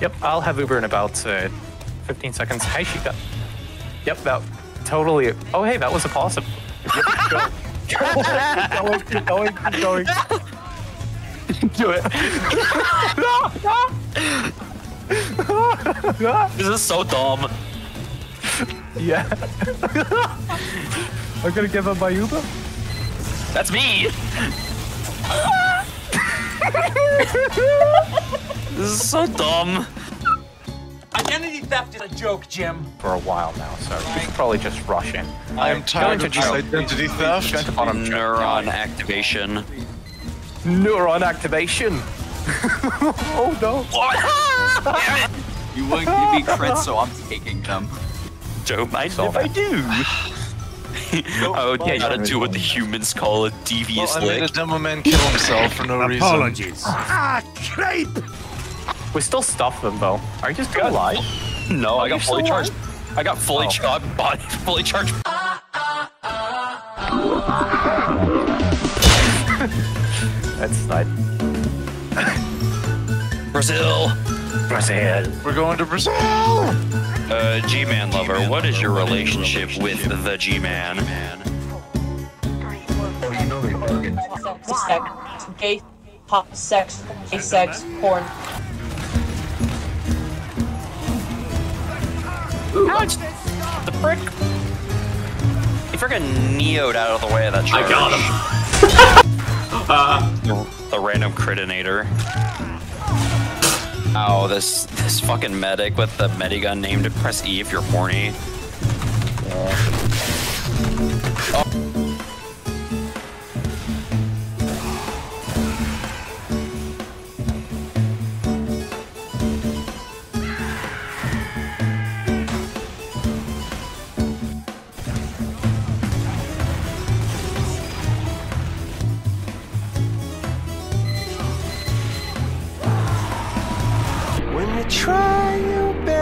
Yep, I'll have Uber in about uh, 15 seconds. Hey, Chica. Yep, that totally. Oh, hey, that was a possible. Yep, go. keep going, keep going, keep going. Do it. This is so dumb. yeah. I'm gonna give up my Uber. That's me. this is so dumb. Identity theft is a joke, Jim. For a while now, so you should probably just rush in. I am tired Go of into this identity Go theft. into bottom check. Neuron activation. Neuron activation. oh no. You wouldn't give me crits, so I'm taking them. Don't mind if I do. oh, yeah, you gotta do what the humans call a devious Well, I made a lick. demo man kill himself for no reason. Apologies. Ah, We still stuff them though. Are you still alive? No, I got fully charged. I got fully Oh. charged body, fully charged. That's not. Brazil. Brazil. We're going to Brazil. Uh, G-Man lover, what is your relationship with the G-Man? sex, gay, pop sex, gay sex, porn. Ouch! The frick! He freaking neoed out of the way of that charge. I got him. Uh. The random critinator. Ow, this this fucking medic with the medigun named to press E if you're horny. When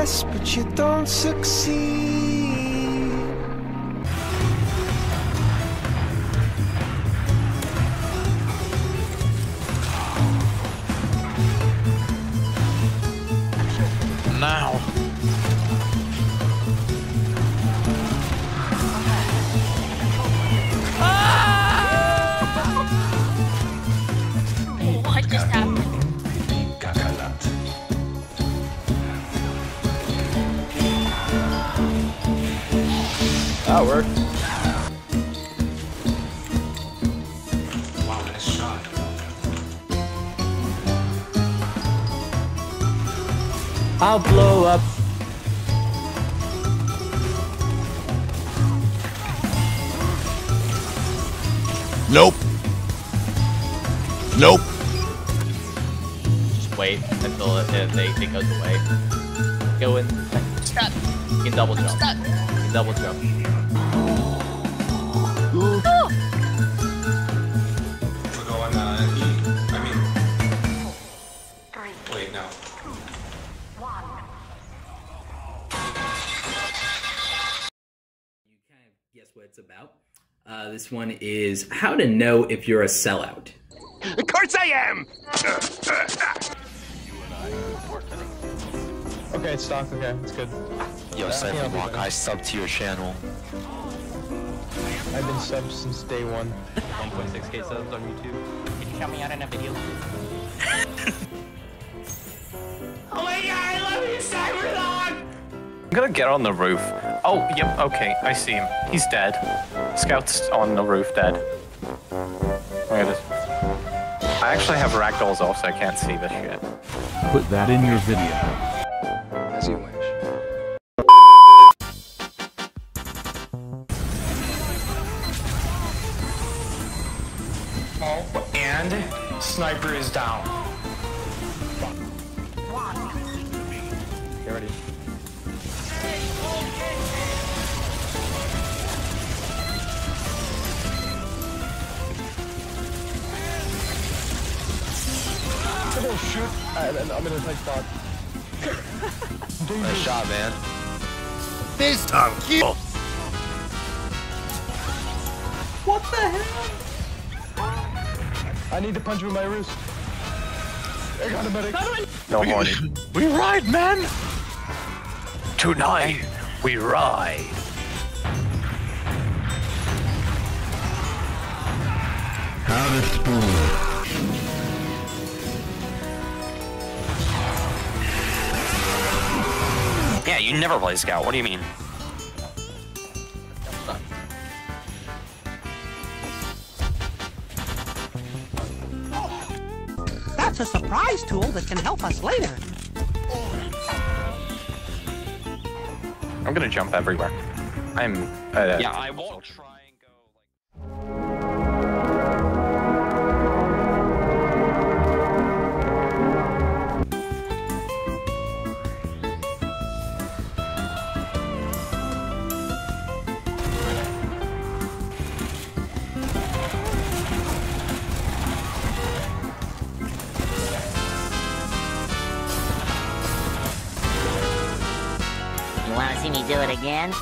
best but you don't succeed. That worked. Wow, nice shot. I'll blow up. Nope. Nope. Just wait until it, it, they, it goes away. Go in. Stuck. You can double jump. stuck. You can double jump. What it's about. Uh, this one is how to know if you're a sellout. Of course I am. Okay, it's stock. Okay, it's good. Yo, Cipherlock, I subbed to your channel. I've been subbed since day one. 1.6k subs on YouTube. Can you count me out in a video? Oh my god, I love you, Cipherlock! I'm gonna get on the roof. Oh, yep. Okay, I see him. He's dead. Scout's on the roof, dead. Look at this. I actually have ragdolls off, so I can't see this shit. Put that in your video. As you wish. Oh, And sniper is down. Get ready. Oh shoot! I, I'm in a tight spot. Nice shot, man. This time, kill. Oh. What the hell? I need to punch him in my wrist. I got a medic. No horny. We ride, man! Tonight, we ride. How to spoon. You never play Scout. What do you mean? That's a surprise tool that can help us later. I'm gonna jump everywhere. I'm. Uh, Yeah, I won't try You want to see me do it again?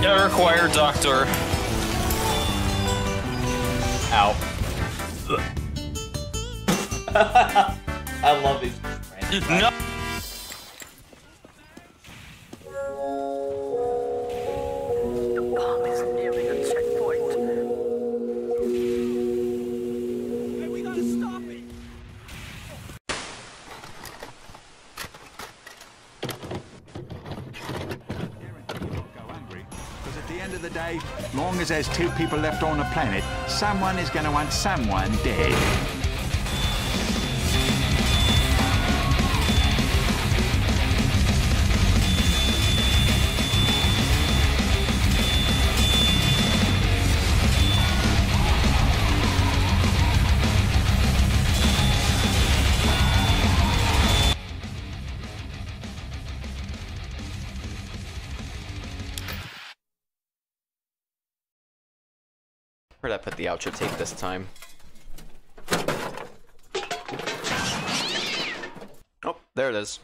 Yeah, required doctor. Ow. I love these. No. The bomb is near the checkpoint. We got to stop it. Darren, don't go angry, because at the end of the day, long as there's two people left on the planet, someone is going to want someone dead. Where'd I put the outro tape this time? Oh, there it is.